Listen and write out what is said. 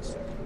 Second.